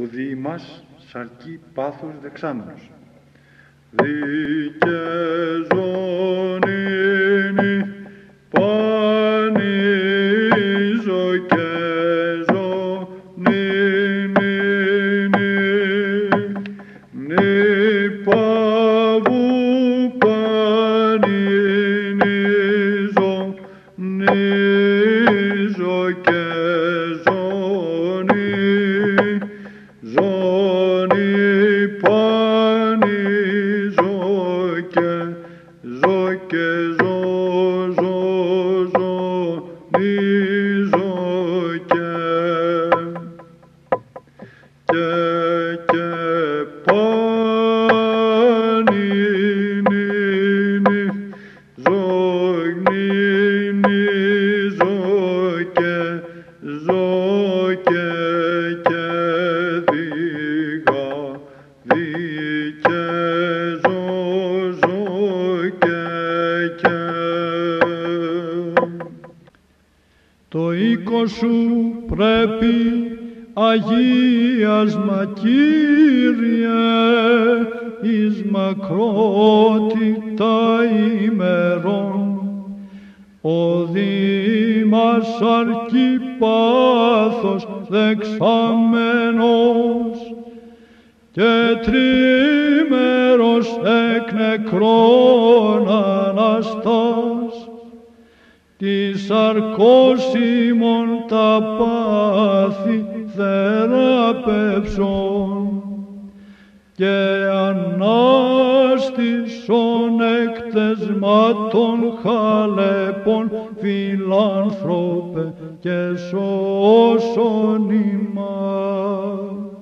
ο δι' μας σαρκή πάθος δεξάμενος. Δικαιζόνινη πανίζω και ζωνίνη νη παβού πανινίζω νίζω και Το οίκο σου πρέπει αγίασμα Κύριε εις μακρότητα ημερών. Ο Δήμας αρκεί πάθος δεξαμένος και τρίμερος εκ νεκρών αναστάς. Της αρκώσιμον τα πάθη θεραπεύσον και ανάστησον εκ τεσμάτων χαλέπων φιλάνθρωπε και σώσον ημάς.